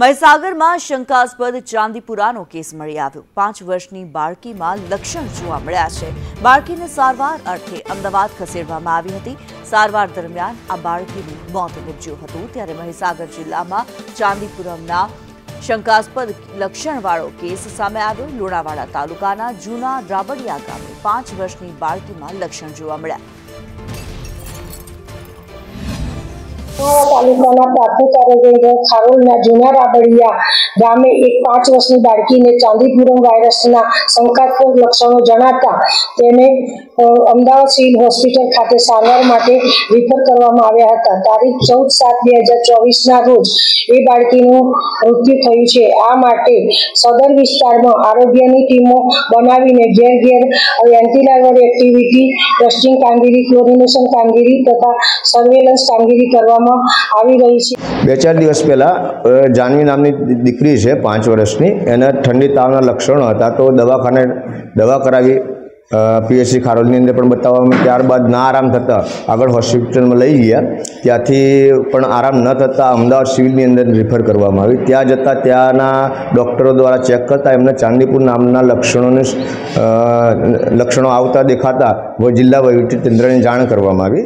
મહીસાગરમાં શંકાસ્પદ ચાંદીપુરાનો કેસ મળી આવ્યો. પાંચ વર્ષની બાળકીમાં લક્ષણ જોવા મળ્યા છે. બાળકીને સારવાર અર્થે અમદાવાદ ખસેડવામાં આવી હતી. સારવાર દરમિયાન આ બાળકીનું મોત નિપજ્યું હતું. ત્યારે મહીસાગર જિલ્લામાં ચાંદીપુરમના શંકાસ્પદ લક્ષણવાળો કેસ સામે આવ્યો. લુણાવાડા તાલુકાના જૂના રાબડિયા ગામે પાંચ વર્ષની બાળકીમાં લક્ષણ જોવા મળ્યા. તાલુકાના પ્રાથમિક ખારોલના જૂના રાબડિયા ગામે એક પાંચ વર્ષની બાળકીને ચાંદીપુરમ વાયરસના શંકાત્મક લક્ષણો જણાતા તેને અમદાવાદ સિવિલ હોસ્પિટલ ખાતે સારવાર માટે રિફર કરવામાં આવ્યા હતા. તારીખ ચૌદ સાત બે હજાર ચોવીસના રોજ એ બાળકીનું મૃત્યુ થયું છે. આ માટે સદર વિસ્તારમાં આરોગ્યની ટીમો બનાવીને ઘેર ઘેર એન્ટીલાર્વલ એક્ટિવિટી, ટેસ્ટિંગ કામગીરી, ક્લોરિનેશન કામગીરી તથા સર્વેલન્સ કામગીરી કરવામાં આવી રહી છે. બે ચાર દિવસ પહેલાં જાનવી નામની દીકરી છે, પાંચ વર્ષની, એને ઠંડી તાવના લક્ષણો હતા, તો દવાખાને દવા કરાવી પીએચસી ખારોલની અંદર પણ બતાવવામાં ત્યારબાદ ના આરામ થતાં આગળ હોસ્પિટલમાં લઈ ગયા. ત્યાંથી પણ આરામ ન થતાં અમદાવાદ સિવિલની અંદર રિફર કરવામાં આવી. ત્યાં જતાં ત્યાંના ડૉક્ટરો દ્વારા ચેક કરતાં એમને ચાંદીપુર નામના લક્ષણોને લક્ષણો આવતા દેખાતા જિલ્લા વહીવટી તંત્રને જાણ કરવામાં આવી.